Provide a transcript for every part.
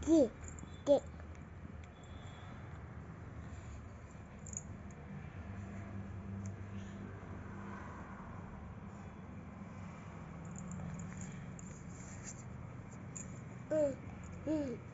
じでうんうん。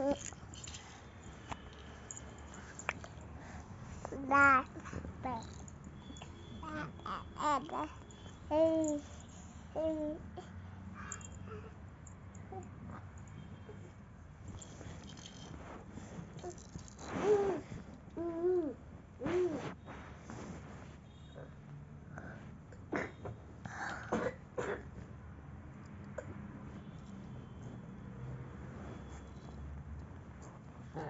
车。爸爸，爸爸，哎，哎，哎。Yeah,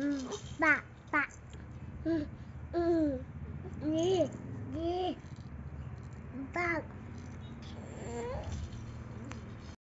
嗯爸爸。嗯嗯你你。